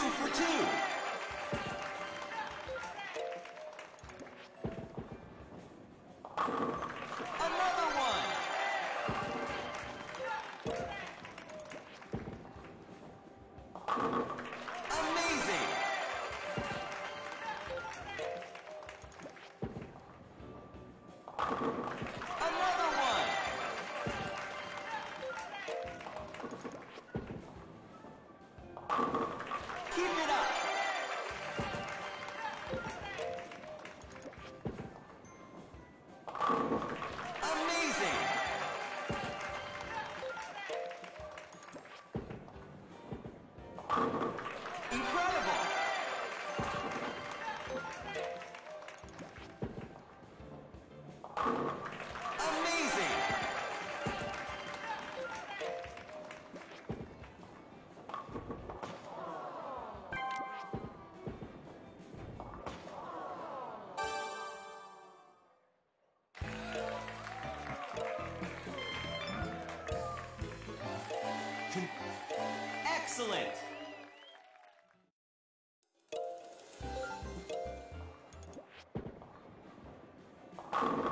two for two. you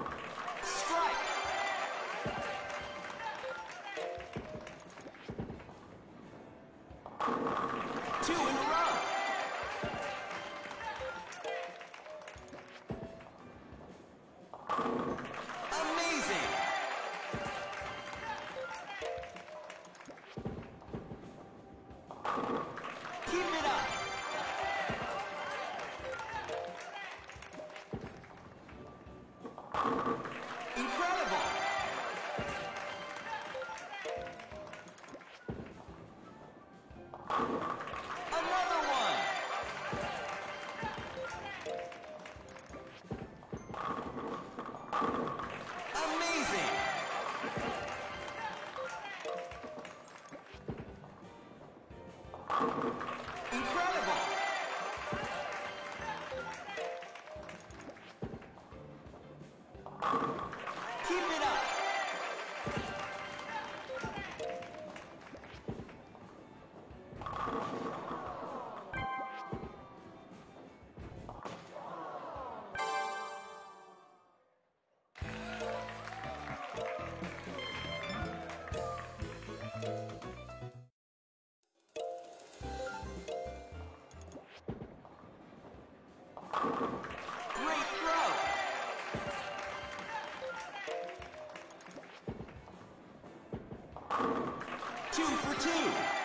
two for two.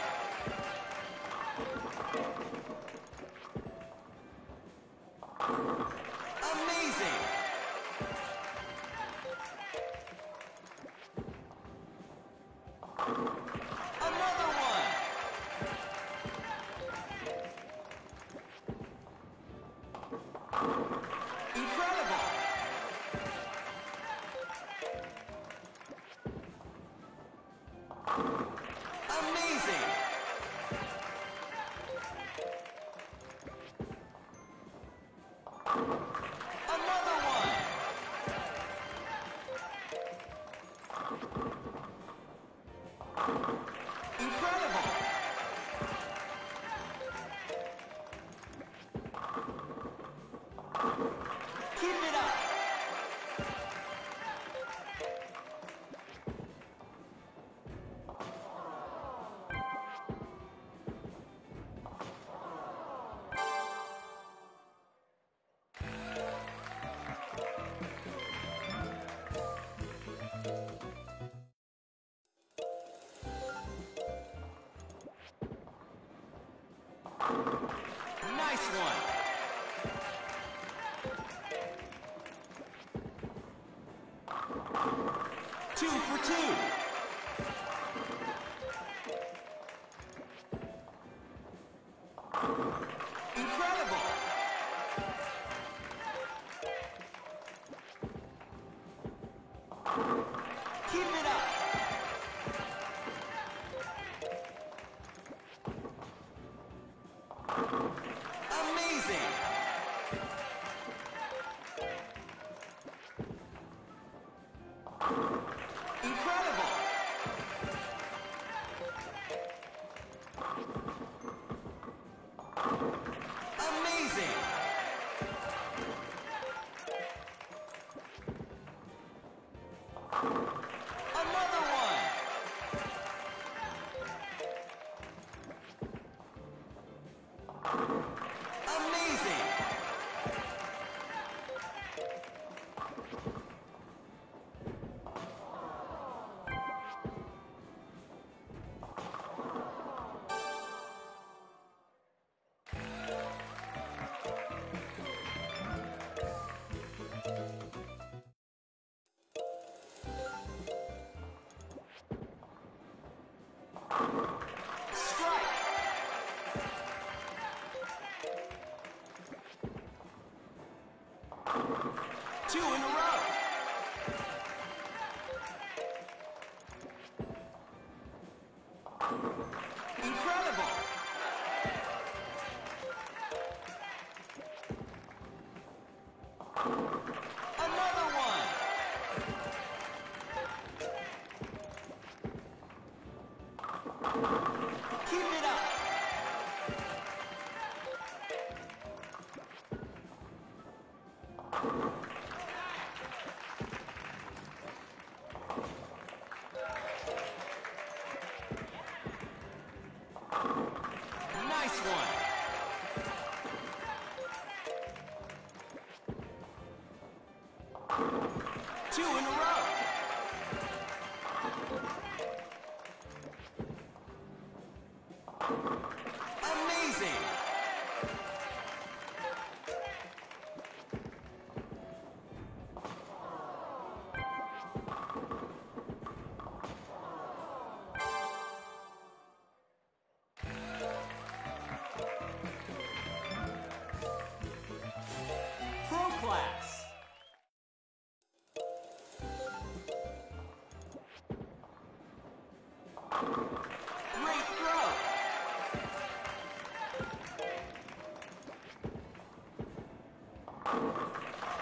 first one. two for two. In a row. Incredible. Another one. Keep Two in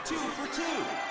Two for two.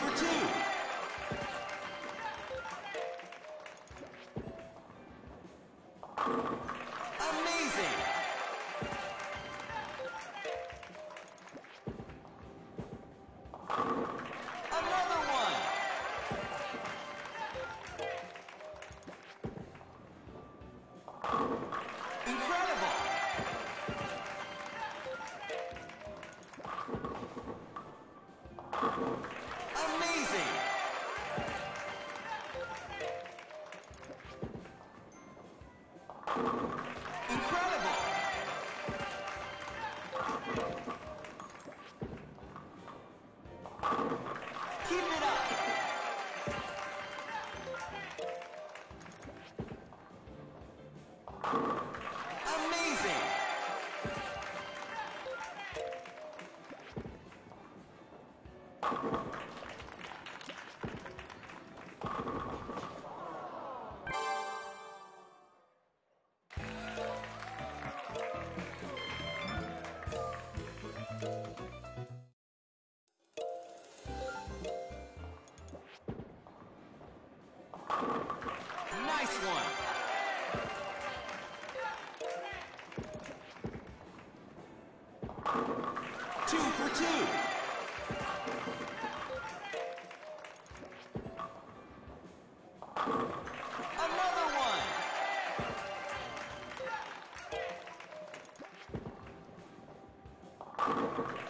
for two. One. Two for two. Another one. Incredible.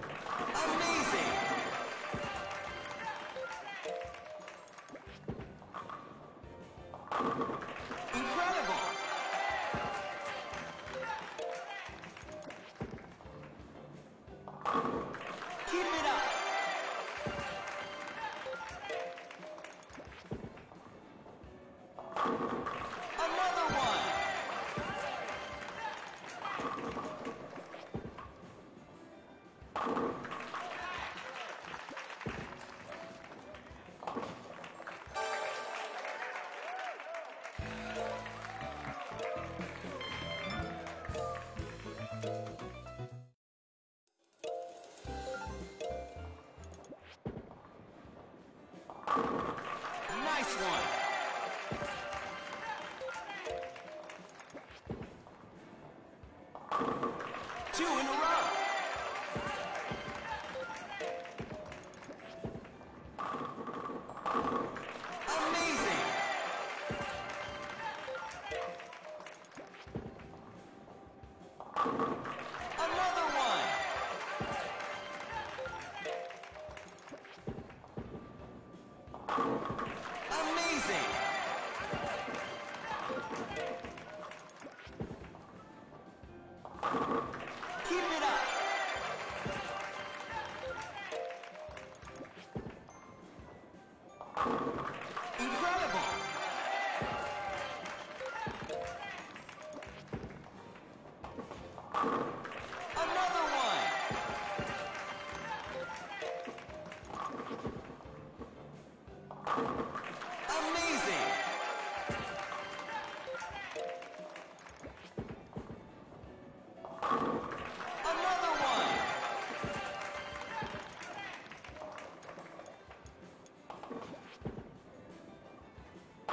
Two in a row.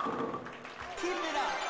Keep it up.